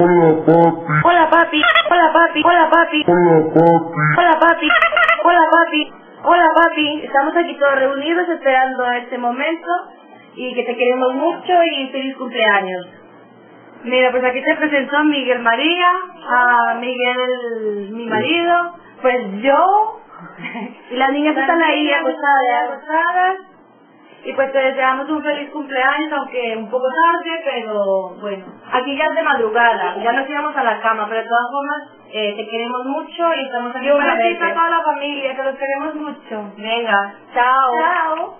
Hola papi. Hola papi, hola papi, hola papi, Hola papi. hola papi, hola papi, hola papi. Estamos aquí todos reunidos esperando este momento y que te queremos mucho y feliz cumpleaños. Mira, pues aquí te presentó a Miguel María, a Miguel, mi marido, pues yo, y las niñas están ahí acostadas, acostadas. Y pues te deseamos un feliz cumpleaños, aunque un poco tarde, pero bueno. Aquí ya es de madrugada, ya nos íbamos a la cama, pero de todas formas eh, te queremos mucho y estamos aquí Y un para besito a toda la familia, que los queremos mucho. Venga, chao. Chao.